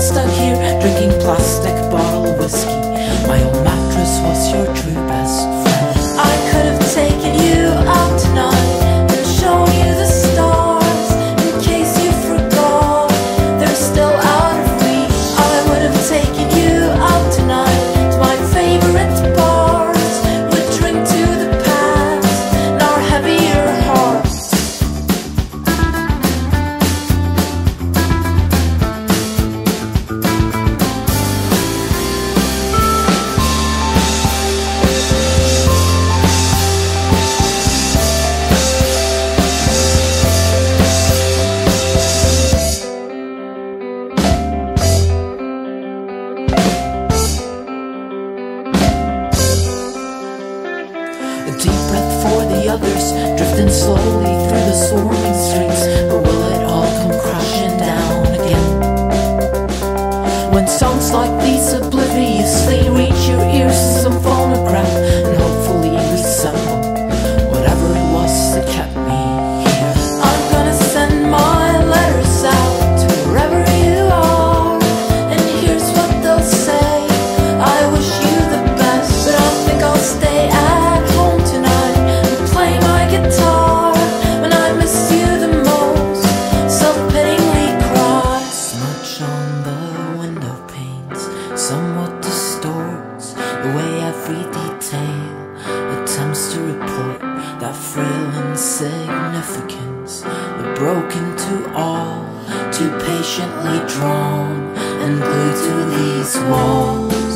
stuck here. Deep breath for the others, drifting slowly through the swarming streets. But will it all come crashing down again? When songs like these obliviously reach your ears as some phonograph. significance. Broken to all Too patiently drawn And glued to these walls.